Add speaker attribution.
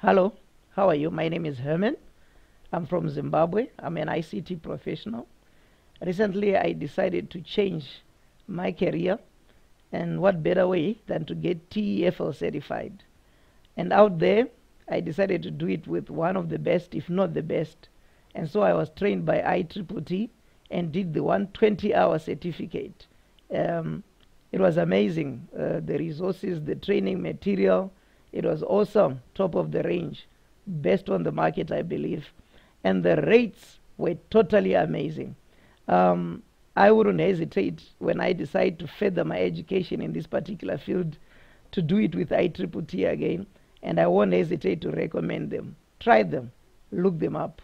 Speaker 1: Hello, how are you? My name is Herman. I'm from Zimbabwe. I'm an ICT professional. Recently, I decided to change my career, and what better way than to get TEFL certified? And out there, I decided to do it with one of the best, if not the best. And so I was trained by ITTT and did the 120 hour certificate. Um, it was amazing. Uh, the resources, the training material, it was awesome, top of the range, best on the market, I believe. And the rates were totally amazing. Um, I wouldn't hesitate when I decide to further my education in this particular field to do it with ITTT again, and I won't hesitate to recommend them. Try them, look them up.